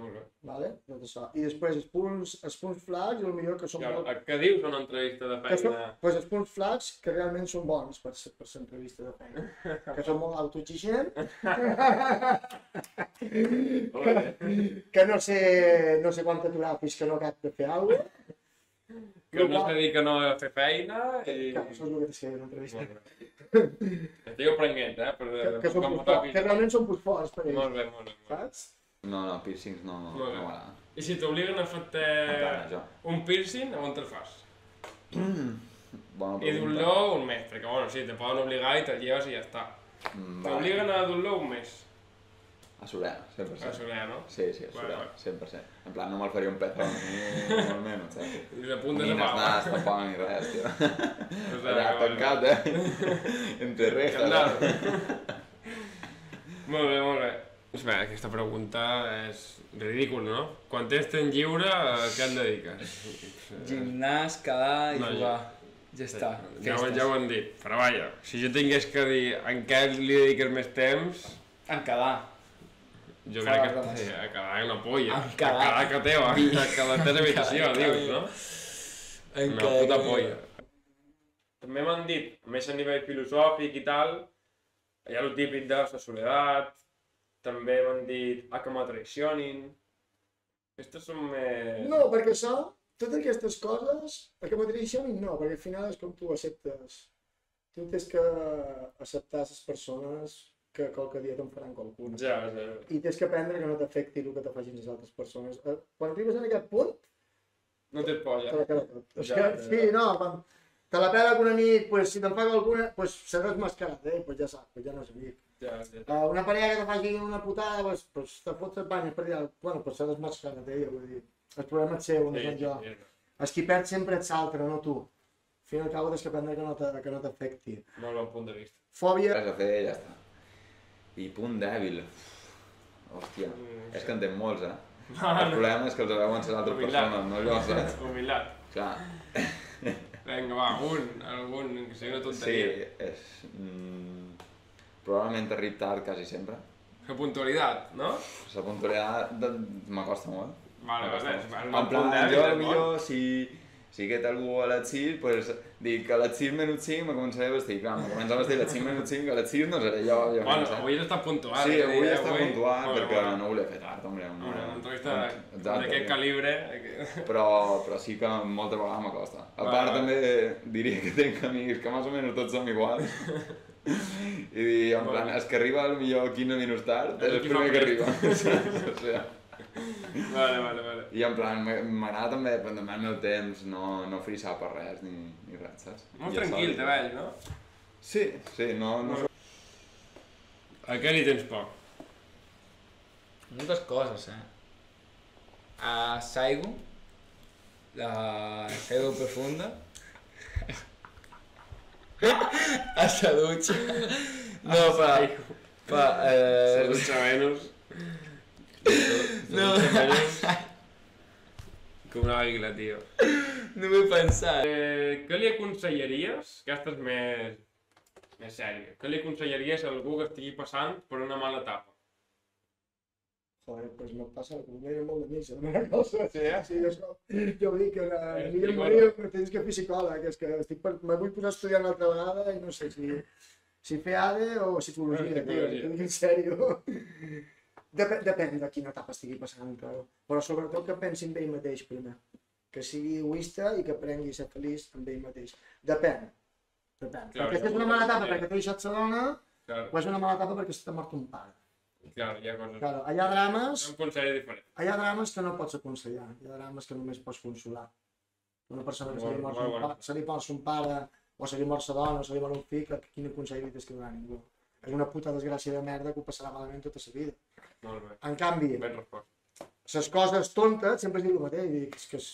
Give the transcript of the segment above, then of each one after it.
Molt bé. Vale? Tot això. I després els punts, els punts flacs, el millor que són Ja, molt... què dius d'una entrevista de Que són, feina? pues els punts flacs que realment són bons per ser, per ser entrevista de feina. Que són molt autoexigent. Bé. que no sé, no sé quant aturar fins que no cap de fer alguna cosa. Que no es dedica no a fer feina i... Clar, això és el que t'escriu en l'entrevista. Estic aprenent, eh? Per, Que, que, forts, que realment són punts forts per ells. molt bé. Molt bé. Saps? No, no, piercings no, no, no m'agrada. I si t'obliguen a fer-te un piercing, on te'l fas? Bona I pregunta. dur-lo un mes, perquè bueno, sí, te poden obligar i te'l lleves i ja està. Mm, T'obliguen a dur-lo un mes. A Soler, 100%. A Soler, no? Sí, sí, a Vale, Soler, vale. 100%. En plan, no me'l faria un pezón, ni molt menys, saps? I l'apuntes Ni a nas pau. nas, tampoc, ni res, tio. O sigui, Allà tancat, eh? Entre rejas. Molt bé, molt bé. Espera, aquesta pregunta és ridícula, no? Quan tens temps lliure, a què et dediques? Gimnàs, quedar i No, jugar. Ja està. Ja, ho- ja ho hem dit, però vaja, si jo tingués que dir en què li dediques més temps, En quedar. jo crec que sí, a quedar una polla. En A quedar. quedar que teva, a quedar teva habitació, En dius, no? En Una puta polla. També m'han dit, més a nivell filosòfic i tal, hi ha el típic de la soledat, també m'han dit a que me traicionin. Aquestes són més... No, perquè això, totes aquestes coses, perquè m'ho traicionin no, perquè al final és com tu acceptes. Tu tens que acceptar les persones que qualque dia te'n faran qualcuna. Ja, ja. I tens que aprendre que no t'afecti el que te facin les altres persones. Eh, Quan arribes en aquest punt, No té polla. te la tot. Ja, que, ja, sí, ja. no, quan te la pela amb un amic, pues, si te'n fa qualcuna, pues, seràs mascarat, eh? Pues ja saps, pues ja no és amic. Ja, ja. Uh, una parella que te faci una putada, pues, pues te fots les banyes per allà, bueno, pues seràs mascarat, eh? Vull dir, el problema és seu, no Sí, jo. sí, Els qui perd sempre ets l'altre, no tu. Al fin i al cabo tens que aprendre que no te- que no t'afecti. Molt bon punt de vista. Fòbia, Res a fer, ja està. I punt dèbil. Hòstia, Mm, és que en té molts, eh? El Vale. problema és que els veuen ser altres persones, no jo, saps? Humiliat. Clar, Vinga, va, un, algun, que sigui una sí, tonteria. és... Mm, probablement arrib tard quasi sempre. Que puntualitat, no? La puntualitat de- m'acosta molt. Vale, vale, és un En plan, punt dèbil, jo millor si, si aquest algú a les 6, pues, dic que a les 6 menys 5 me començaré a vestir. Clar, me començo a vestir a les 5 menys 5, a les 6 no seré jo. jo Bueno, saps? avui has estat puntual. Sí, eh? avui Eh, està puntual Molt bé, perquè bé. no volia fer tard, hombre. Una, Una entrevista d'aquest que- calibre... eh, Però, però sí que moltes vegades m'acosta. A part també diria que tenc amics que més o menys tots som iguals. I dir, en plan, és que arriba al millor 15 minuts tard, És el el que primer que arriba. saps? o sigui, Vale, vale, vale. I en plan, m'a- m'agrada també prendre el meu temps, no, no frissar per res ni, ni res, saps? Molt Ja tranquil, te veig, no? Sí, sí, no, no A què li tens por? Moltes coses, eh? A Saigo, la Saigo profunda. A la dutxa. No, pa... pa eh, Los Venus. no, Com una àguila, tio. no m'he pensat. Eh, què li aconsellaries? Aquesta és més, més sèria. Què li aconsellaries a algú que estigui passant per una mala etapa? Joder, pues no passa, com m'he molt de missa, una cosa. Sí, eh? Sí, jo, jo dic que la Eh, millor psicòleg. manera que que psicòleg, és que estic per, me vull posar a estudiar una altra vegada i no sé si, si fer ADE o psicologia, t'ho dic en sèrio. Dep depèn de quina etapa estigui passant, però, però sobretot que pensi en ell mateix primer. Que sigui egoista i que aprengui a ser feliç amb ell mateix. Depèn. Depèn. Clar, perquè és una mala etapa perquè t'ha deixat sa dona, Clar, o és una mala etapa perquè se t'ha mort un pare. Clar, hi ha coses... Claro, hi ha drames Un consell diferent. hi ha drames que no pots aconsellar, hi ha drames que només pots consolar. Una persona que se li mor son, pa, se li mor son pare, o se li mor sa dona, o se li mor un fill, que quin consell li donar a ningú. És una puta desgràcia de merda que ho passarà malament tota sa vida. Molt bé. En canvi, les coses tontes sempre es diu el mateix, dic, és que és...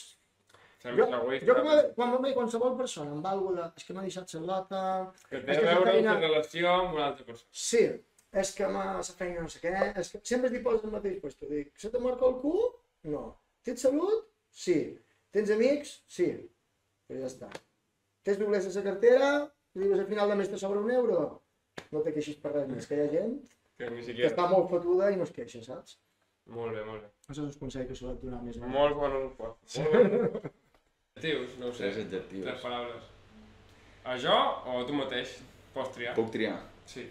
Sempre Jo, egoista. jo quan, quan me ve qualsevol persona amb alguna de... És que m'ha deixat la lota... Que té a veure la relació amb una altra persona. Sí, és que ma, la feina no sé què, és que sempre t'hi poses el mateix puesto. Dic, se te marca el cul? No. Tens salut? Sí. Tens amics? Sí. Però ja està. Tens doblers a la cartera? Dius, al final de mes te sobra un euro? No te queixis per res més, que hi ha gent Que ni que siquiera... està molt fotuda i no es queixa, saps? Molt bé, molt bé. Això és un consell que suelo donar més. no? Molt bona resposta. Molt bé. Adjectius, no ho sé. Tres adjectius. Tres paraules. A jo o tu mateix? Pots triar? Puc triar. Sí.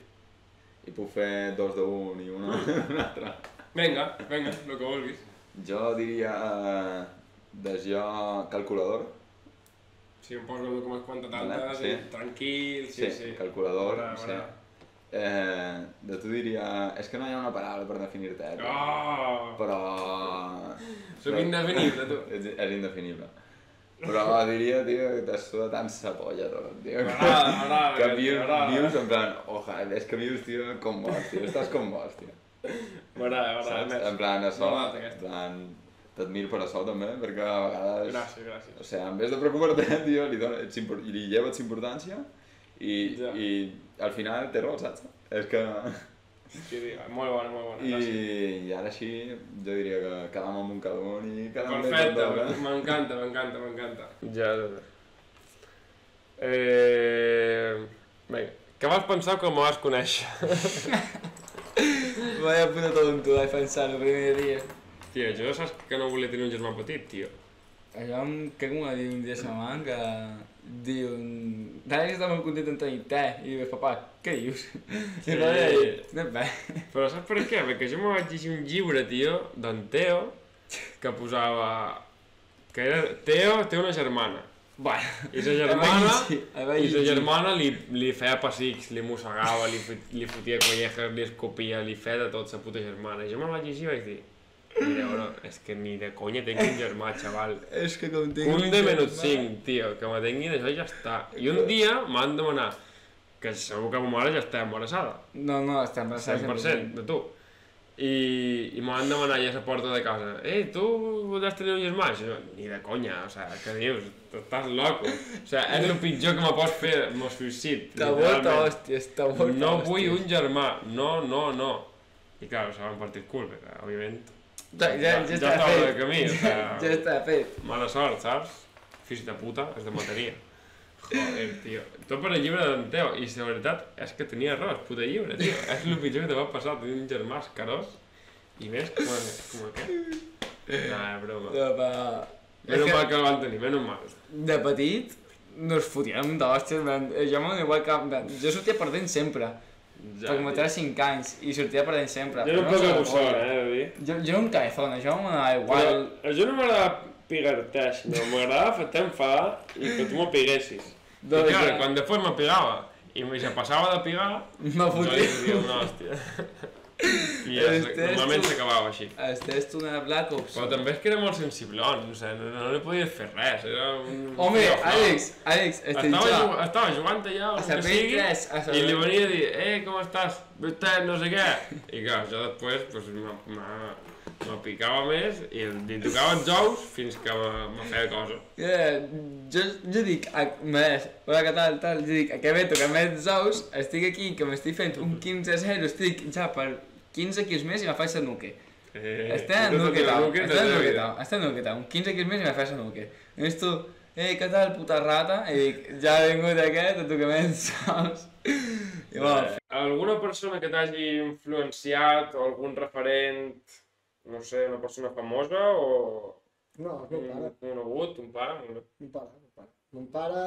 I puc fer dos d'un i una un altre. Vinga, vinga, el que vulguis. Jo diria eh, de jo calculador. Si em poso com quanta tantes, sí. tranquil, sí, sí. calculador. M'agrada, sí. m'agrada. Eh, de tu diria... És que no hi ha una paraula per definir-te, eh? Oh! Però... Soc indefinible, tu. És, és indefinible. Però diria, tio, que t'has sudat tant sa polla tot, tio. M'agrada, m'agrada, Que aquest, vius, m'agrada. vius en plan, ojalà, és que vius, tio, com vols, tio, estàs com vols, tio. M'agrada, m'agrada. En plan, això, M'agrada en plan, t'admiro per això també, perquè a vegades... Gràcies, gràcies. O sigui, en vez de preocupar-te, tio, li, dones, impor- li lleves importància i, Ja. i al final té raó, saps? És que... Sí, molt bona, molt bona. I, Gràcies. I ara sí, jo diria que quedam amb un cada un i quedam Perfecte, m'encanta, m'encanta, m'encanta. Ja, ja, ja. Eh... Vinga, què vas pensar quan me vas conèixer? Vaya puta tonto, vaig pensar el primer dia. Tio, jo saps que no volia tenir un germà petit, tio. Allò em cago a dir un dia a sa mà que diu... D'ara que estava molt content en tenir te. I dius, papà, què dius? I va dir, no és bé. Però saps per què? Perquè jo me vaig llegir un llibre, tio, d'en Teo, que posava... que era... Teo té una germana. Bueno, I sa germana... Sí, el I sa germana li, li feia pessics, li mossegava, li, li fotia collejes, li escopia, li feia de tot sa puta germana. I jo me'l vaig llegir i vaig dir... Mira, bro, és que ni de conya tinc un germà, xaval. És que com tinc Un de menys germà- 5, tio, que me tinguin això ja està. I un dia m'han demanat que segur que ma mare ja està embarassada. No, no, està embarassada 100% de tu. I, i m'han demanat ja a la porta de casa Ei, tu voldràs tenir un germà? Jo, ni de conya, o sea, què dius? Estàs loco. O sea, és el pitjor que me pots fer, me suïcid. T'ha volta, hòstia, està volta, No vull un germà, no, no, no. I clar, se van partir el cul, perquè, òbviament, Ja, ja, ja, ja està estava fet. de camí, o sea, Ja està fet. mala sort, saps? Fills de puta, es de mataria. Joder, tio. Tot per el llibre d'en Teo. I la veritat és que tenia raó, el puta llibre, tio. És el pitjor que te va passar, tenir un germà escarós. I més com, com aquest. No, és broma. De, pa... Menys És mal que el van tenir, menys mal. de petit nos fotíem d'hòsties, man. jo m'ho igual que... Jo sortia perdent sempre, Ja, perquè m'ho 5 anys i sortia perdent sempre. Jo no puc sé la abusar, colla. eh, de dir. Jo, jo era un cabezón, això m'anava igual. Però, jo no m'agradava pigar-te, sinó m'agradava fer-te enfadar i que tu me piguessis. I Doncs clar, ja. quan després me pigava i me se passava de pigar, Me jo li fotia una hòstia. I ja, Este és normalment tu- s'acabava així. Estàs tu una Black Ops. Però també és que era molt sensiblon, o sigui, no, no li podies fer res, era un... Home, flau. Àlex, Àlex, este Estava, ja... jug- estava jugant allà, o A el que sigui, tres, a i saber... li venia a dir, eh, com estàs? Vostè, no sé què. I clar, jo després, pues, me, me, picava més i li tocava els ous fins que me, feia cosa. Yeah, jo, jo dic, a, més, hola, què tal, tal, jo dic, a què veto que més ous, estic aquí, que m'estic fent un 15-0, estic ja per 15 quilos més i me faig la nuque. Eh, Estem en nuque, el de estem en nuque, tau, estem en nuque, un 15 quilos més i me faig la nuque. I tu, eh, què tal, puta rata? I dic, ja ha vingut aquest, a que més saps? I Eh, alguna persona que t'hagi influenciat o algun referent, no sé, una persona famosa o No, el meu un pare. conegut, un pare? molt bé. Mon pare, mon pare. Mon pare,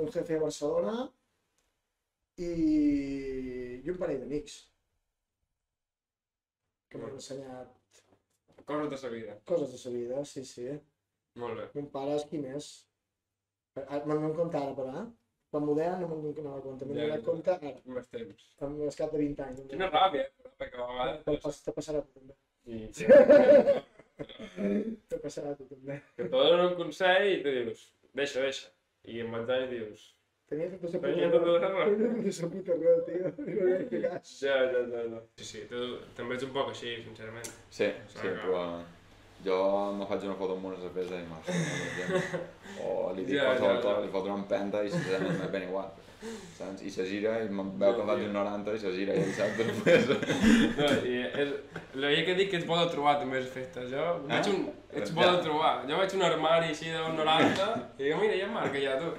un jefe a Barcelona i, i un parell d'amics que m'han ensenyat Coses de sa vida. coses de sa vida, sí, sí. Molt bé. Mon pare és qui més. Ah, Me'n dono compte ara, però, eh? Quan m'ho deien no me'n donava compte. Me'n dono compte ara, Més temps. amb l'escat de 20 anys. Quina ràbia, perquè a Te vegades... pas- te passarà a tu també. I, Te passarà a tu també. que te donen un consell i tu dius, deixa, deixa. I amb els anys dius, Tenia tota la Tenia puta raó. Tenia tota la puta raó, tio. Ja, ja, ja, ja. Sí, sí, tu també ets un poc així, sincerament. Sí, sí, però jo me faig una foto amb una cervesa i marxo. Li dic Ja, qualsevol ja, cosa, ja. li foto una empenta i sincerament m'és ben igual. Saps? I se gira i em veu que vaig d'un 90 i se gira i ell sap després. No, i és, l'havia que dir que ets bo de trobar també les festes. Jo veig un... Ets bo de trobar. Jo veig un armari així d'un 90 i dic, mira, ja em marca ja tu.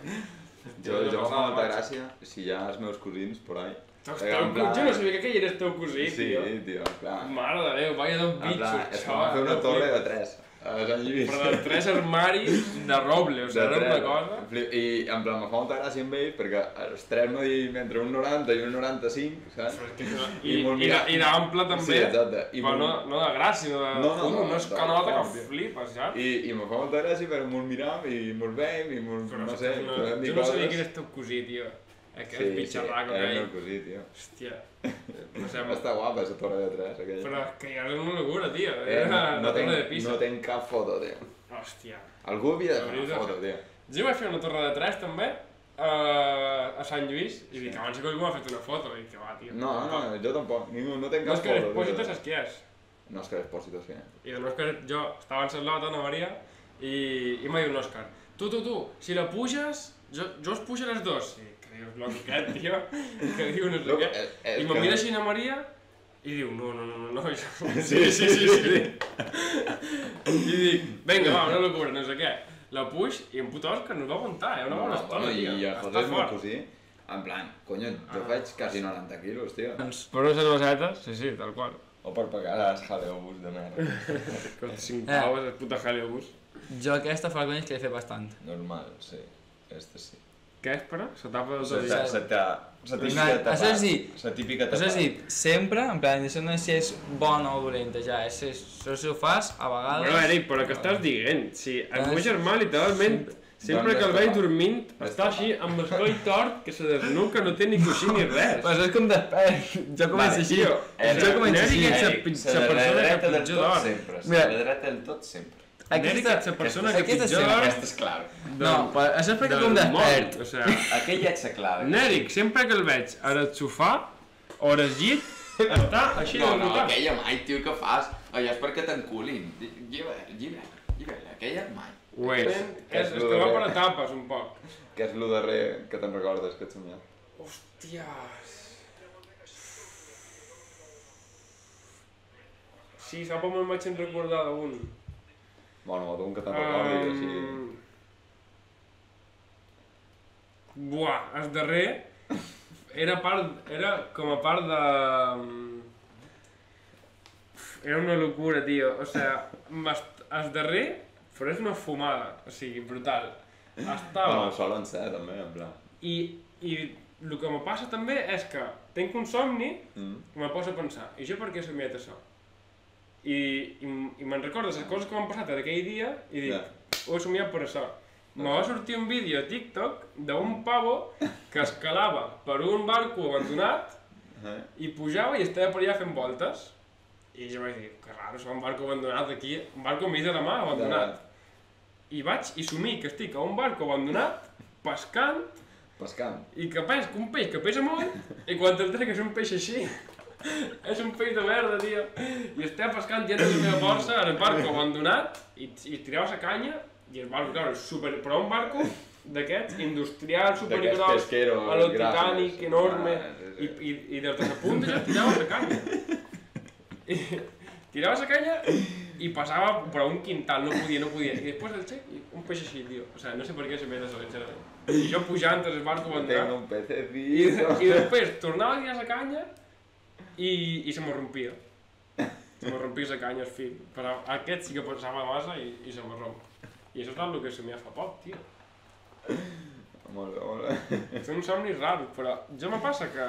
Jo, jo em fa molta gràcia si hi ha els meus cosins por ahí Teu, plan- jo no sabia que aquell era el teu cosí, Sí, tio. tio, clar. Mare de Déu, vaya d'un bitxo, és vam fer una torre de tres. Però de tres armaris de roble, o sigui, era una cosa... I en plan, me fa molta gràcia amb ell perquè els tres no diuen entre un 90 i un 95, saps? I, I molt i, i d'ample també, Sí, exacte. I però no, molt- no de gràcia, sinó de... No, no, no, una de- escanota de- que flipes, saps? I, i me fa molta gràcia perquè molt miram i molt veiem i molt, no sé, no, jo no sabia que eres teu cosí, tio. Aquest Sí, sí, bitxarraco era que el hi tio. Hòstia, no sé, Està guapa, aquesta torre de tres, aquella. però que ja és una locura, tio. Eh, no, la no, torre de Pisa. no tenc cap foto, tio. Hòstia. Algú havia de fer una foto, tio. Jo vaig fer una torre de tres també, a, a Sant Lluís, i dic, abans que algú m'ha fet una foto, i dic, que va, tio. No, no, jo tampoc. Ningú, no tenc No, cap és que foto. Espòsito tio. saps qui és? No, és que l'Espòsito sí. I de l'Òscar, jo estava en Saslot, Ana Maria, i, i m'ha dit l'Òscar, tu, tu, tu, si la puges, jo, jo us pujo les dos. I que dius, loco, aquest, tio, que diu no sé Loco, què. és- és I me que- mira així Ana Maria, i diu, no, no, no, no, no, això... Sí, sí, sí, sí. I dic, vinga, va, una locura, no sé què. La puix i en puto Òscar no va aguantar, eh? Una bona estona, i, tio. i el foto és fort. cosí. En plan, conyo, jo Ah. faig quasi 90 quilos, tio. Per unes cervesetes, sí, sí, tal qual. O per pagar les Haleobus de merda. Costa 5 Eh. paus, el puta Heliobus. Jo aquesta fa que l'he fet bastant. Normal, sí. Este sí. Què és, però? Se tapa t'ha- dia. se. La típica tapada. això és dir- La típica Això tapada. és dir, sempre, en plan, això no és si és bona o dolenta, ja, és, és, això si ho fas, a vegades... Bueno, Eric, però què estàs dient? Si el Ah, meu germà, literalment, sempre Doncs que el veig dormint, està així amb l'escoll tort, que se desnuca, no té ni coixí ni res. Però això és com despert. Jo començo Vale, així. jo començo Eric, així. la Eric, se la persona que dreta del pitjor dorm. sempre. Se Mira. la dreta del tot sempre. Ets la persona que aquesta pitjor sí, dorm Aquesta és clara. No, però això és perquè com despert. O sigui, Aquella ets la clara. Nèric, sempre que el veig al sofà o al llit, està així No, de no, brutal. aquella mai, tio, que fas? Allò és perquè t'enculin. Llibre, llibre, llibre, aquella mai. Ho és. Que És, és és que va per etapes, un poc. Què és lo darrer que te'n recordes que ets somiat? Hòstia. Sí, fa poc me'n vaig en recordar d'un. Bueno, d'un que te'n recordis així... Um, Buah, el darrer era part, era com a part de... Era una locura, tio. O sigui, el darrer faràs una fumada, o sigui, brutal. Estava... Bueno, solen ser, també, en plan. I, I el que me passa també és que tinc un somni Mm. que me posa a pensar, i jo per què he somiat això? I, i, i me'n recordo les coses que m'han passat aquell dia i dic, Ja. ho he somiat per això. Me va sortir un vídeo a TikTok d'un pavo que escalava per un barco abandonat Eh? i pujava i estava per allà fent voltes. I jo vaig dir, que raro, és un barco abandonat aquí, un barco enmig de la mà abandonat. I vaig i somio que estic a un barco abandonat, pescant, Pescant. i que pes, un peix que pesa molt, i quan te'l trec és un peix així. és un peix de merda, tio. I estem pescant tota la meva força en el barco abandonat, i, i tirava la canya, i el barco, clar, és super... però un barco d'aquests, industrial, D'aquests supergros, a lo enorme, Ah, sí, i, i, i des de la punta ja tirava la canya. I, tirava la canya i passava per un quintal, no podia, no podia. I després del xec, i un peix així, tio. O sigui, no sé per què se m'he de sincerament. I jo pujant del barco abandonat. Tengo un I, pececito. i després tornava a tirar la canya i, i se me rompia. Se me rompia la canya, fil. Però aquest sí que pensava massa i, i se romp. I això és el que se m'hi fa poc, tio. Molt bé, molt bé. Fer un somni raro, però jo me passa que